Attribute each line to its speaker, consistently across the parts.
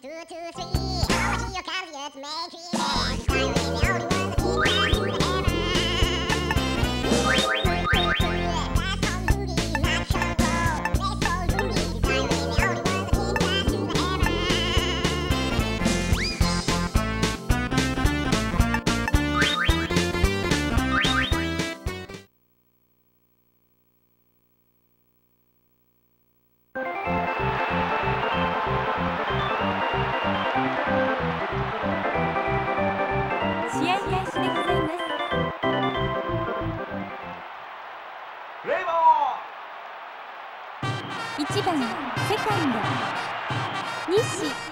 Speaker 1: two, two, three. How much your caveat may create? セカンド西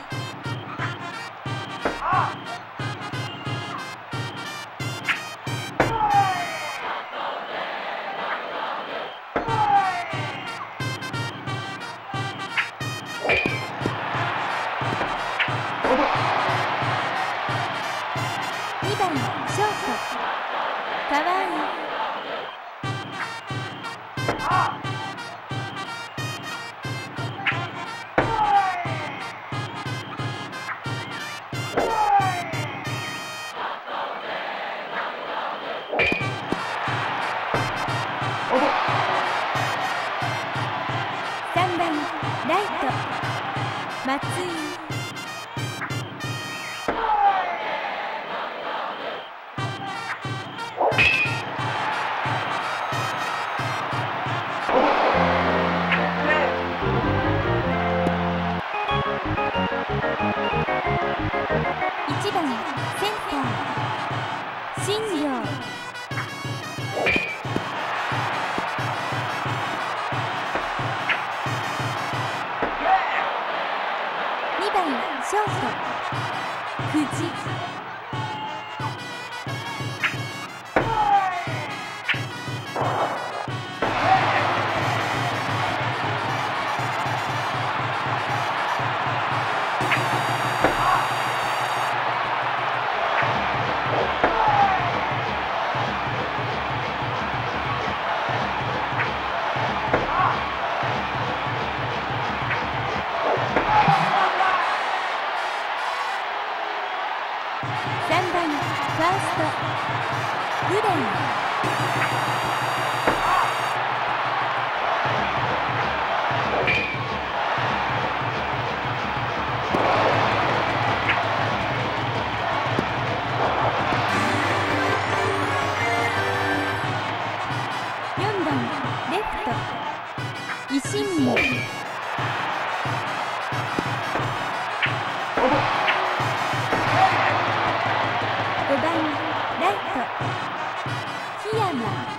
Speaker 1: timeline.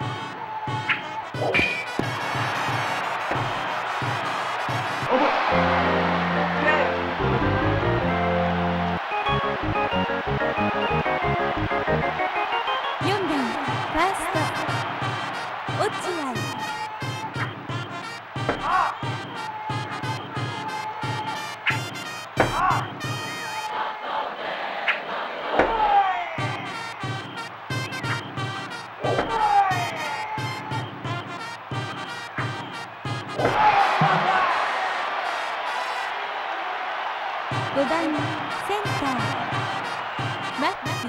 Speaker 1: センター。マック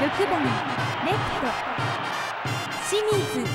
Speaker 1: 6番レフト。清水。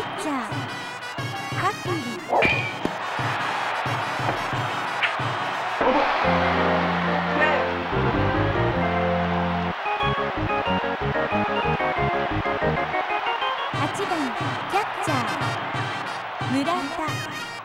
Speaker 1: ッチャー8番キャッチャー村田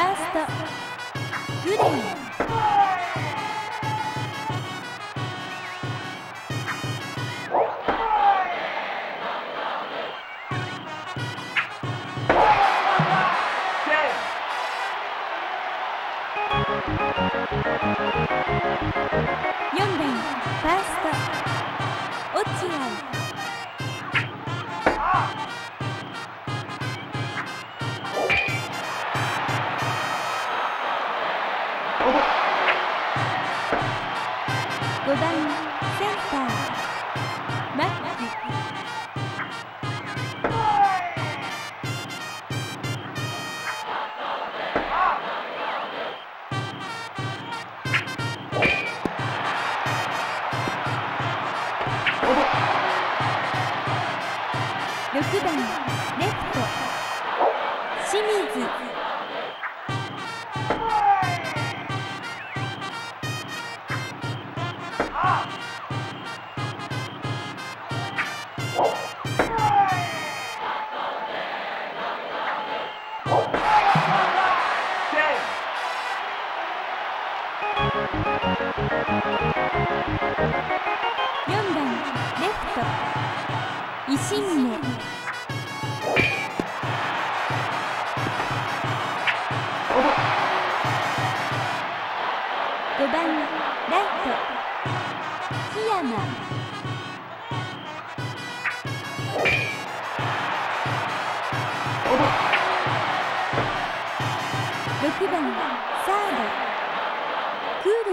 Speaker 1: Faster.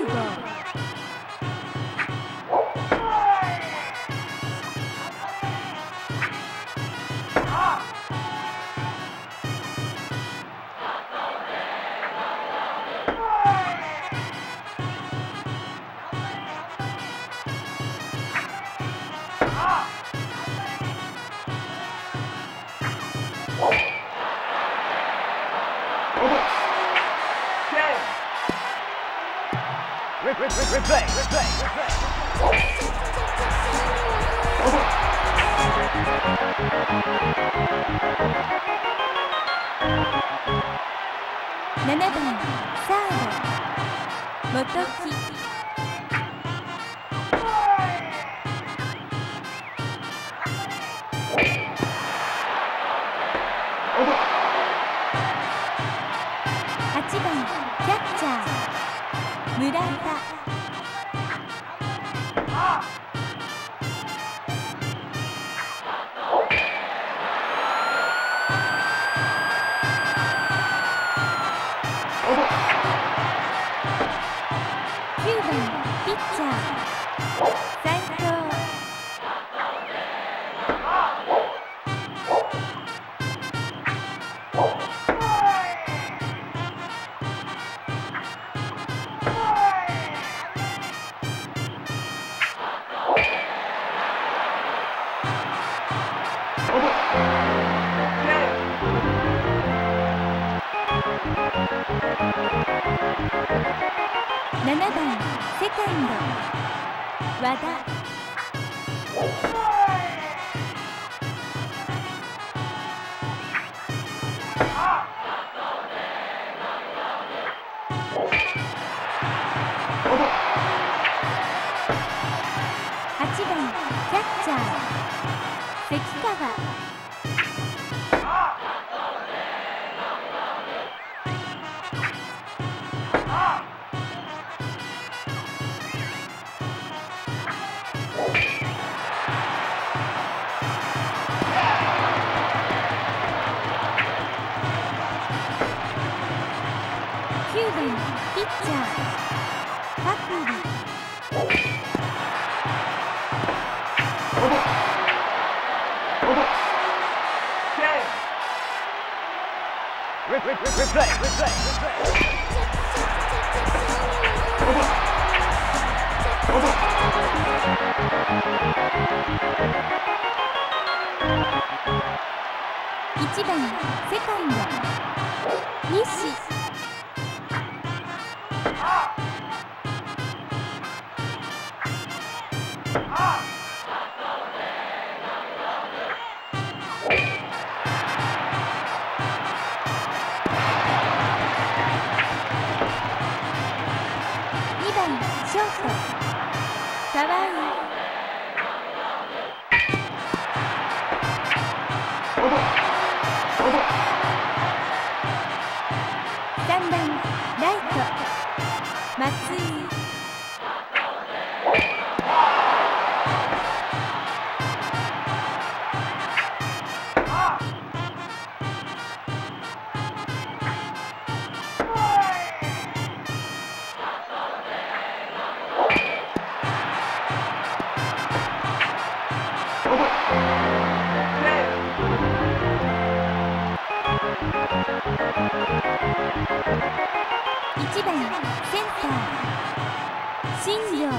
Speaker 1: Africa. 村田。9番ピッチャー。
Speaker 2: ンド和田
Speaker 1: 1番セカンド西あ拜拜。センタ。ー新庄。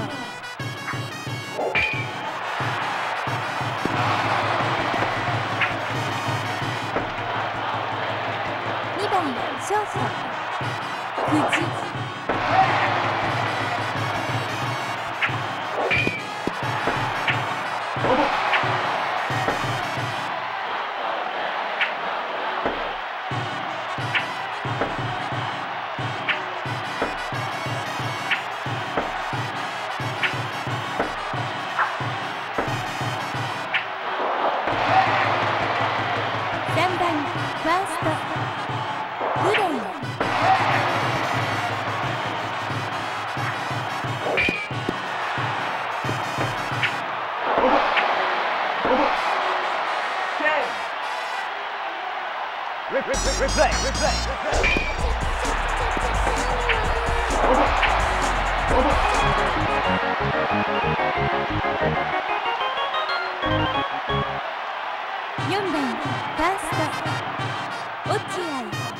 Speaker 1: 2番ショート藤
Speaker 2: Replay, replay, replay. Yonder, first, Ochiai.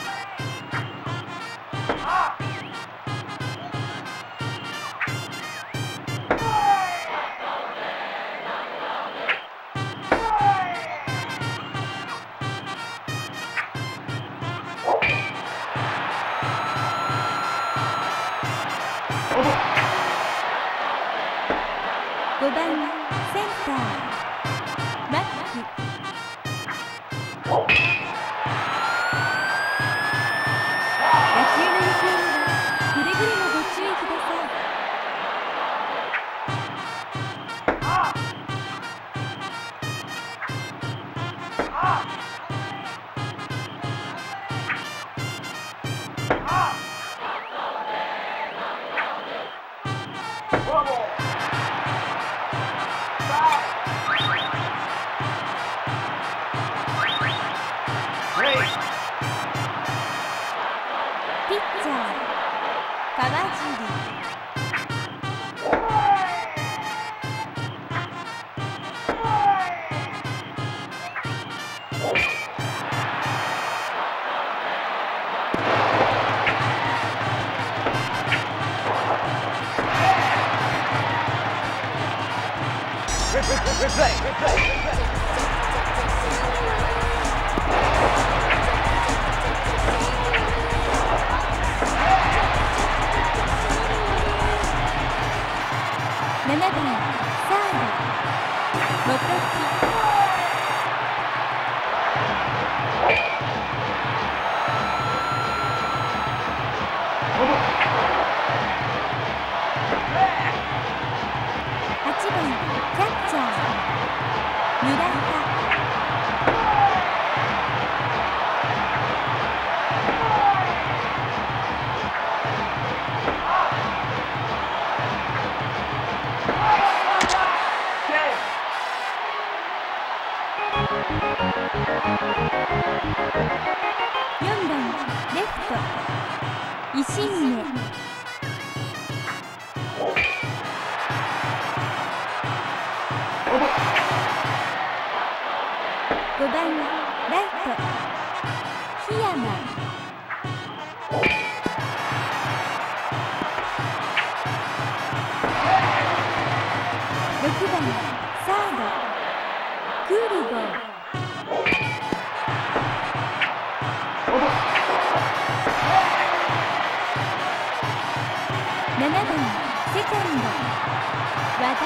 Speaker 1: 7番サード4番レフト。石井名5番ライト。檜山。6番技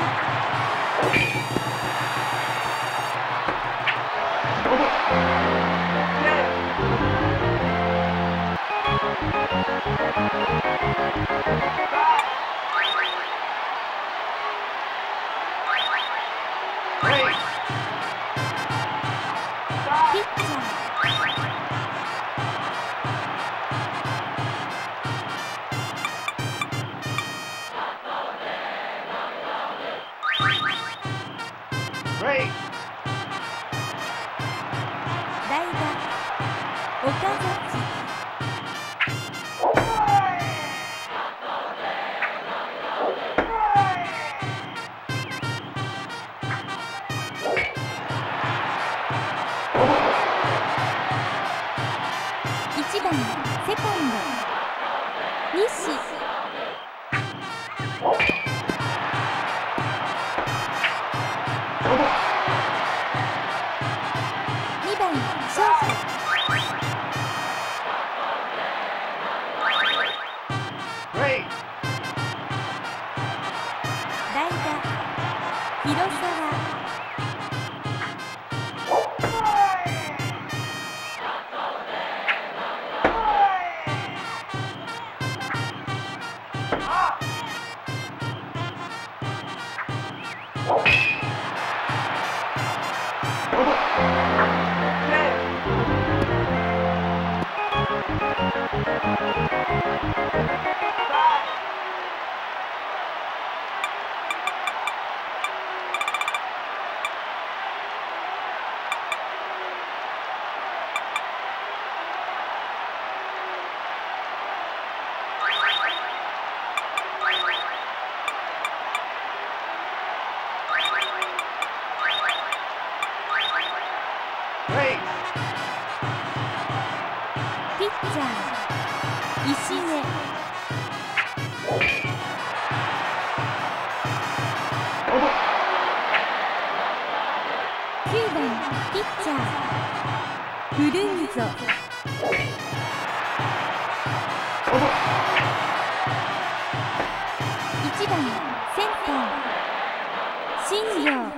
Speaker 1: ー
Speaker 3: 新庄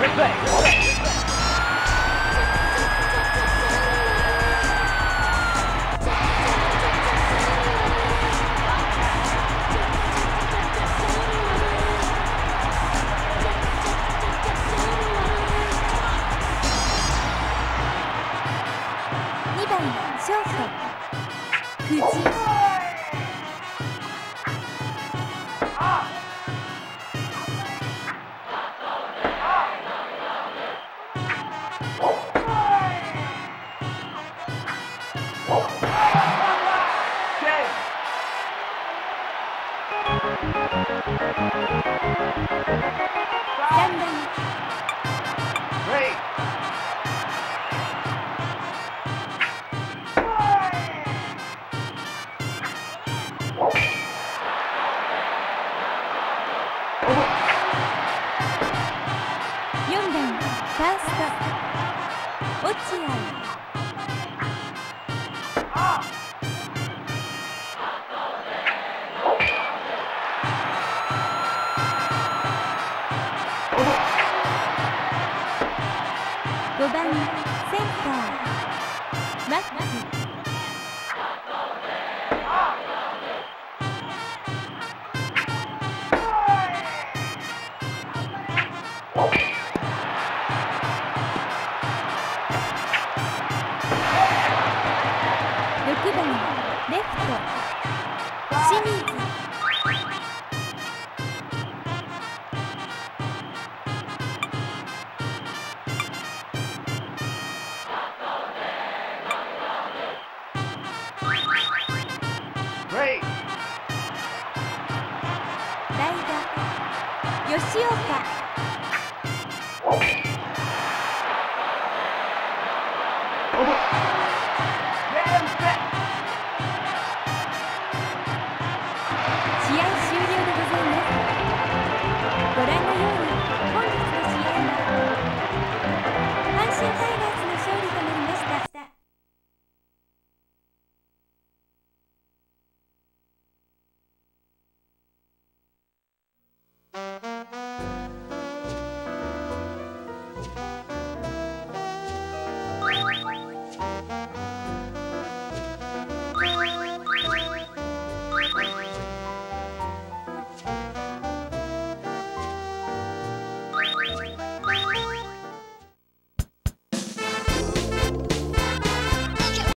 Speaker 1: Replay. Replay.
Speaker 3: Thank you.